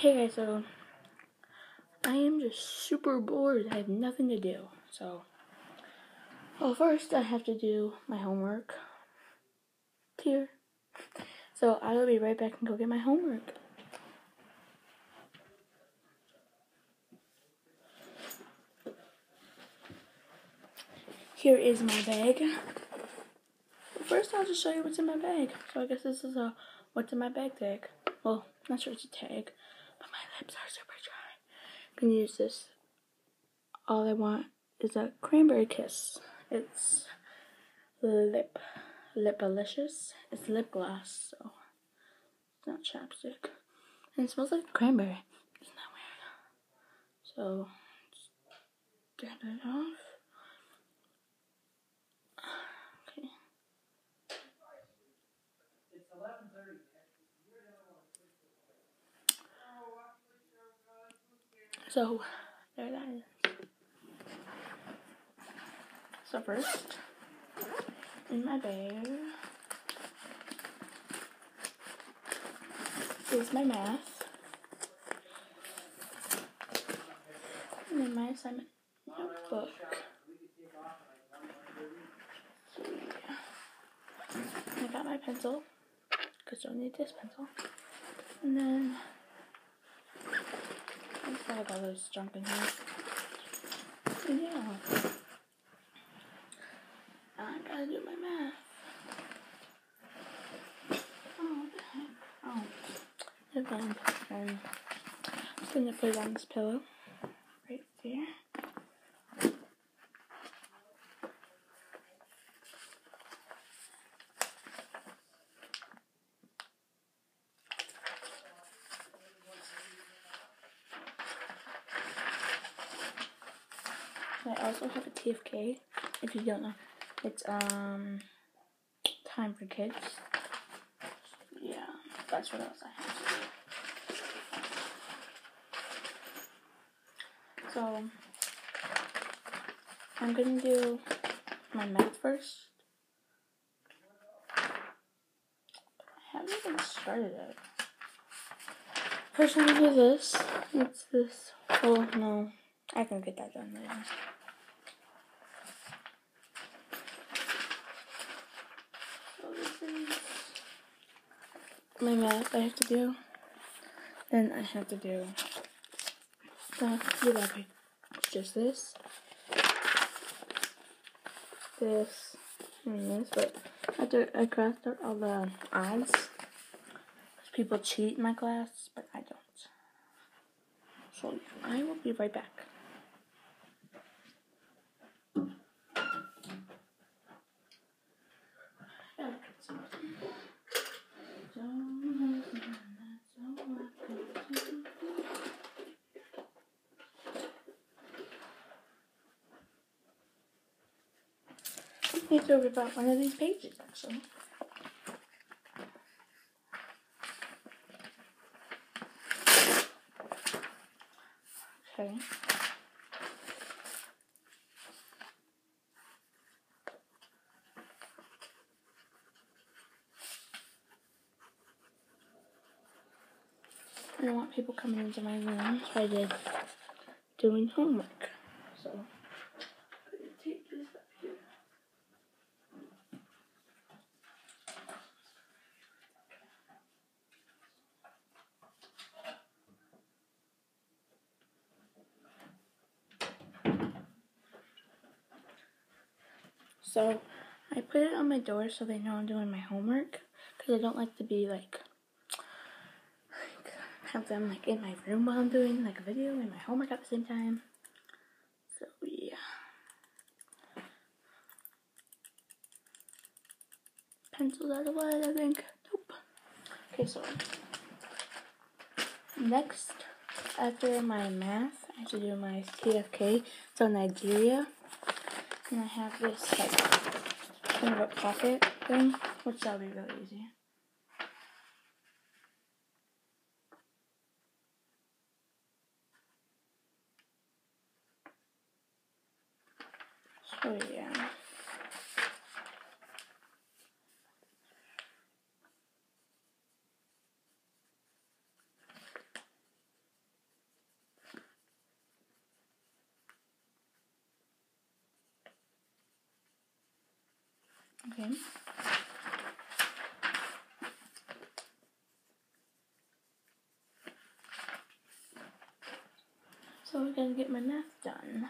Hey guys, so I am just super bored. I have nothing to do. So, well, first I have to do my homework here. So I will be right back and go get my homework. Here is my bag. First, I'll just show you what's in my bag. So I guess this is a what's in my bag tag. Well, not sure it's a tag, but my lips are super dry. I can use this. All I want is a cranberry kiss. It's lip, lipalicious. It's lip gloss, so it's not chapstick. And it smells like cranberry. Isn't that weird? So, just get it off. Okay. So, there that is. So first, in my bag is my math. And then my assignment notebook. I got my pencil, because don't need this pencil. And then I just got all those junk in here. Yeah. I gotta do my math. Oh, what the heck? Oh. Um, I'm just gonna put it on this pillow. Right there. I also have a TFK. If you don't know, it's um time for kids. Yeah, that's what else I have. To do. So I'm gonna do my math first. I haven't even started it. First, I'm gonna do this. It's this. Oh no, I can get that done later. My math I have to do. Then I have to do the Just this, this, and this. But after I crossed out all the odds, people cheat in my class, but I don't. So I will be right back. Need to rip out one of these pages, actually. Okay. I don't want people coming into my room, so I did doing homework. So. So I put it on my door so they know I'm doing my homework because I don't like to be like, like have them like in my room while I'm doing like a video and my homework at the same time. So yeah. Pencils out of way, I think. Nope. Okay, so next after my math, I have to do my TFK. So Nigeria. And I have this like kind of a pocket thing, which that'll be really easy. So yeah. Okay. So we're gonna get my math done.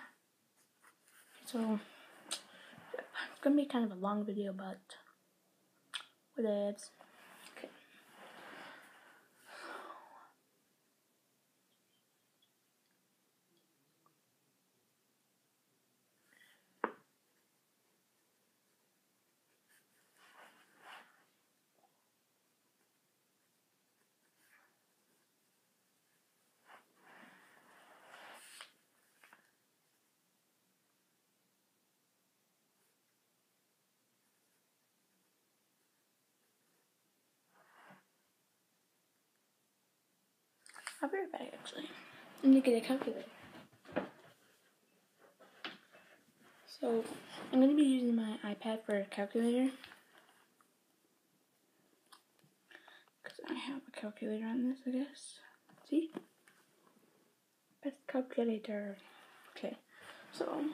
So it's gonna be kind of a long video, but. Okay. I'll be right back actually. I need to get a calculator. So I'm going to be using my iPad for a calculator. Because I have a calculator on this, I guess. See? Best calculator. Okay, so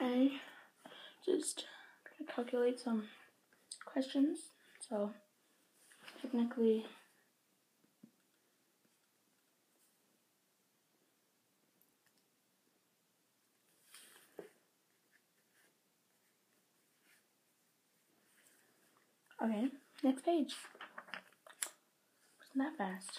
I just gonna calculate some questions. So technically Okay, next page. Wasn't that fast?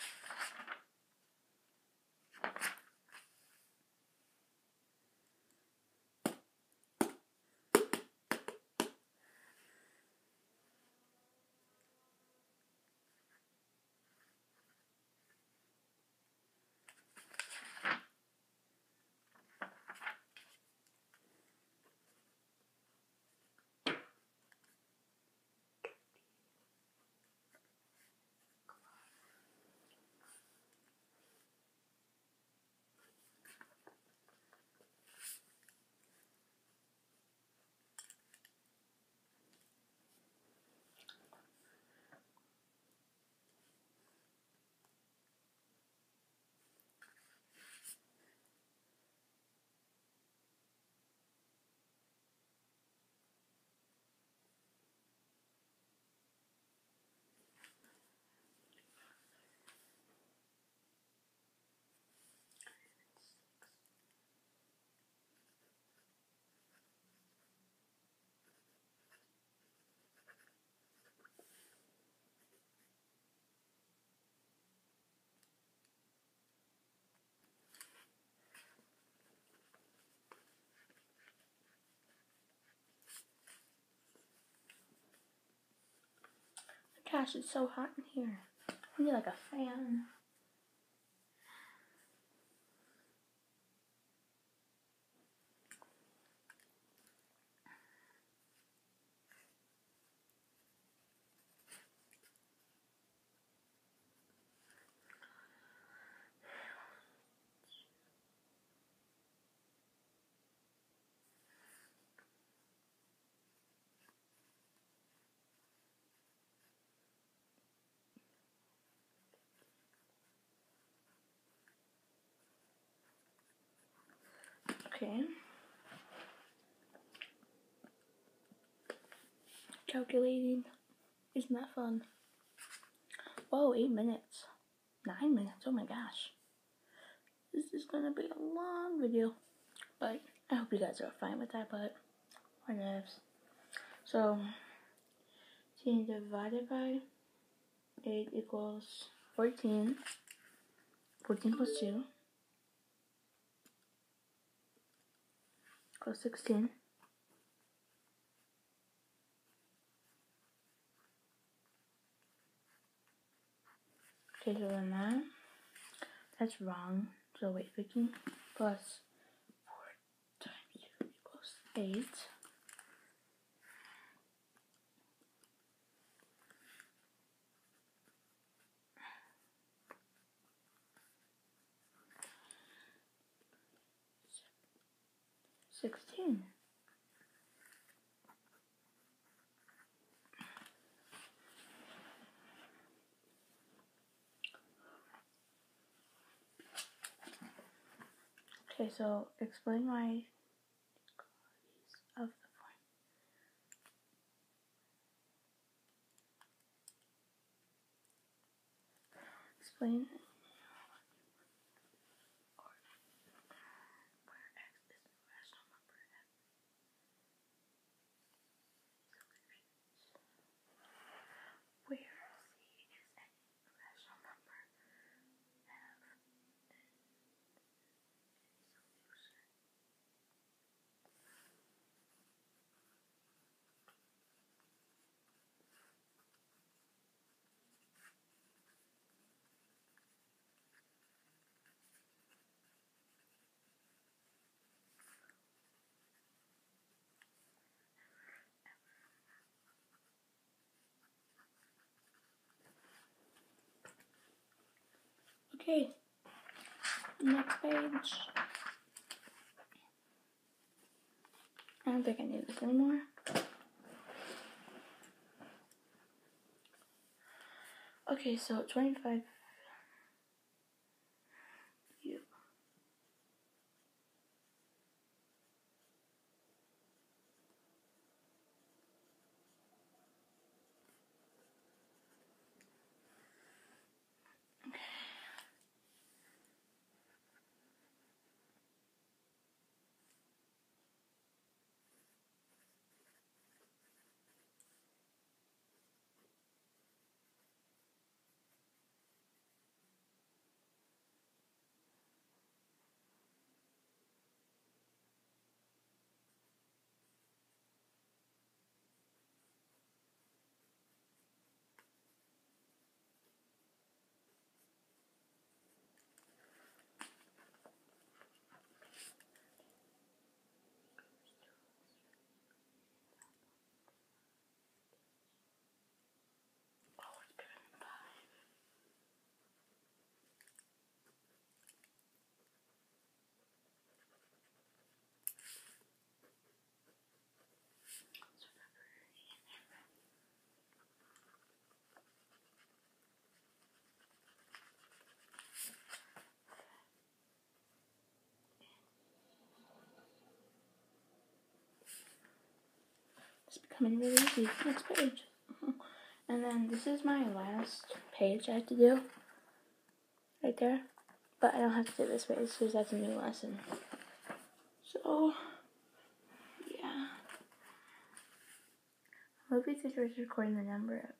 Gosh, it's so hot in here. I need like a fan. Okay. Calculating. Isn't that fun? Whoa, eight minutes. Nine minutes. Oh my gosh. This is gonna be a long video. But I hope you guys are fine with that, but whatever. So, 10 divided by 8 equals 14. 14 plus 2 equals 16. Okay, so then that, that's wrong. So wait, 15 plus 4 times 2 equals 8. sixteen. Okay, so explain my qualities of the form. Explain Okay, next page. I don't think I need this anymore. Okay, so 25 It's becoming really easy. Next page. And then this is my last page I have to do. Right there. But I don't have to do this page because that's a new lesson. So, yeah. I hope you was recording the number.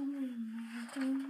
嗯面有。